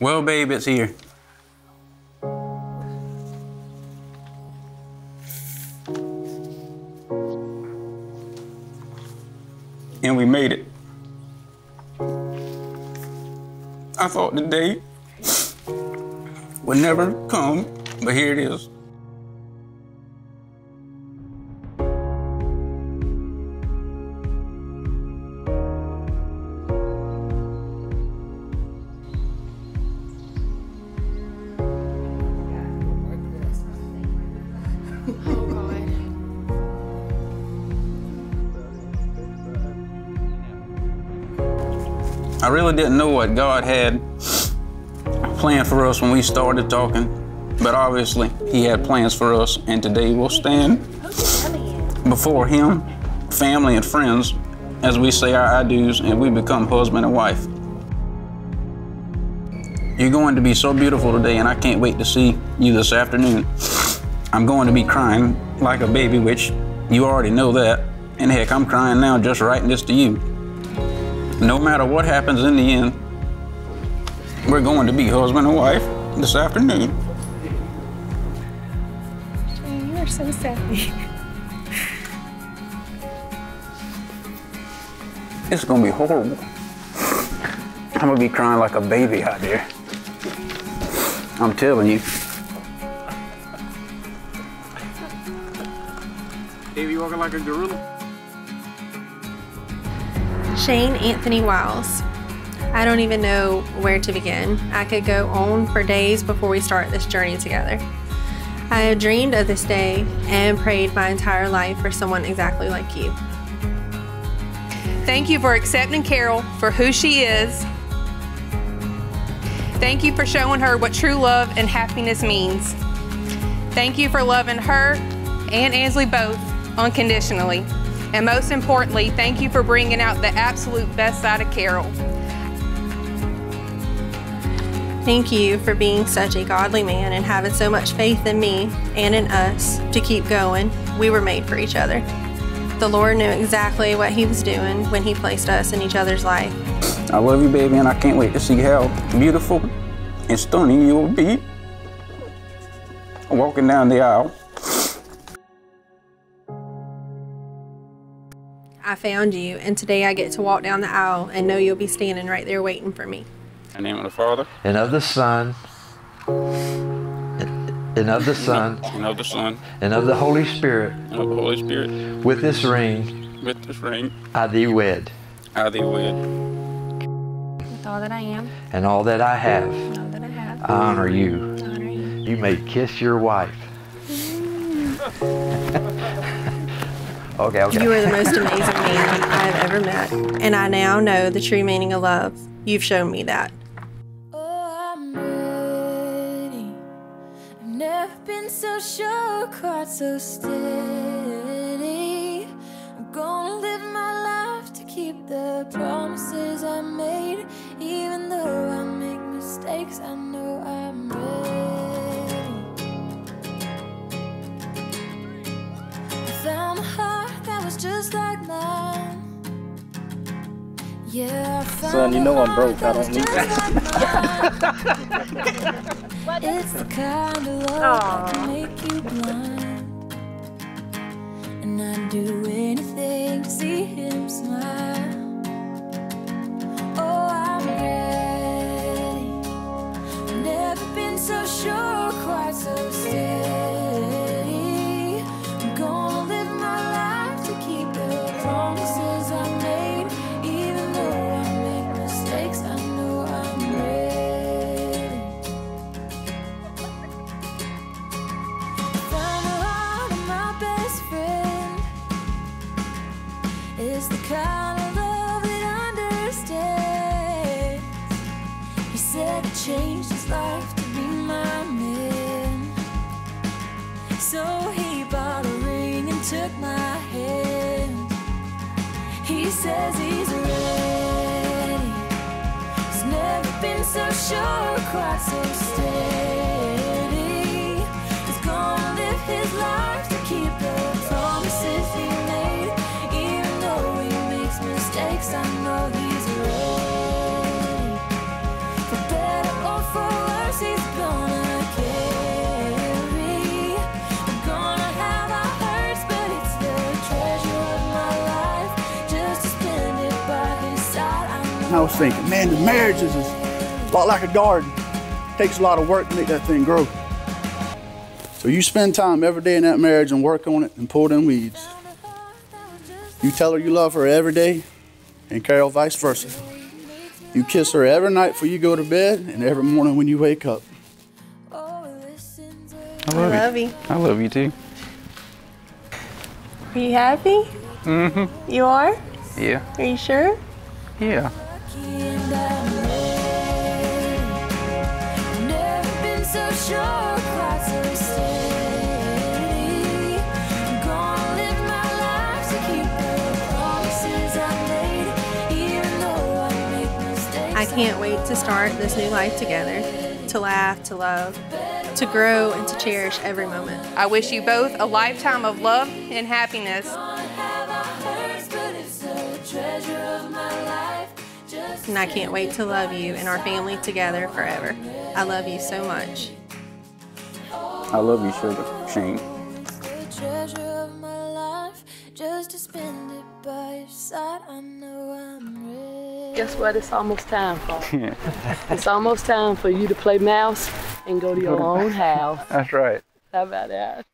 Well, babe, it's here. And we made it. I thought the day would never come, but here it is. I really didn't know what God had planned for us when we started talking, but obviously He had plans for us, and today we'll stand before Him, family, and friends as we say our I do's and we become husband and wife. You're going to be so beautiful today, and I can't wait to see you this afternoon. I'm going to be crying like a baby, which you already know that. And heck, I'm crying now just writing this to you. No matter what happens in the end, we're going to be husband and wife this afternoon. You are so sassy. It's gonna be horrible. I'm gonna be crying like a baby out there. I'm telling you. Baby walking like a gorilla. Shane Anthony Wiles. I don't even know where to begin. I could go on for days before we start this journey together. I have dreamed of this day and prayed my entire life for someone exactly like you. Thank you for accepting Carol for who she is. Thank you for showing her what true love and happiness means. Thank you for loving her and Ansley both unconditionally. And most importantly, thank you for bringing out the absolute best side of Carol. Thank you for being such a godly man and having so much faith in me and in us to keep going. We were made for each other. The Lord knew exactly what He was doing when He placed us in each other's life. I love you, baby, and I can't wait to see how beautiful and stunning you'll be walking down the aisle. I found you, and today I get to walk down the aisle and know you'll be standing right there waiting for me. In the name of the Father, and of the Son, and of the Son, and of the Son, and of the Holy Spirit, and of the Holy Spirit, with this ring, with this ring, I thee wed, I thee wed. With all that I am, and all that I have, all that I have, I honor you. I honor you. You may kiss your wife. okay, okay. You are the most amazing man I have ever met, and I now know the true meaning of love. You've shown me that. Oh, I'm ready. I've never been so sure, quite so steady. I'm gonna live my life to keep the promises I made. Even though I make mistakes, I Son, you know I'm broke. I don't need just like mine. It's the kind of love that can make you blind. And I'd do anything to see him smile. Oh, I'm ready. I've never been so sure, quite so steady. I'm gonna live my life to keep the promises is the kind of love that understands. He said it changed his life to be my man. So he bought a ring and took my hand. He says he's ready. He's never been so sure, quite so steady. I was thinking, man, the marriage is a lot like a garden. It takes a lot of work to make that thing grow. So you spend time every day in that marriage and work on it and pull them weeds. You tell her you love her every day, and Carol vice versa. You kiss her every night before you go to bed and every morning when you wake up. Oh, listen to I I love, love you. you. I love you too. Are you happy? Mm-hmm. You are? Yeah. Are you sure? Yeah. I can't wait to start this new life together, to laugh, to love, to grow, and to cherish every moment. I wish you both a lifetime of love and happiness. Just And I can't wait to love you and our family together forever. I love you so much. I love you, Sugar. Shane. the treasure of my life. Just to spend it by your side, I know I'm ready. Guess what? It's almost time for. it's almost time for you to play mouse and go to your own house. That's right. How about that?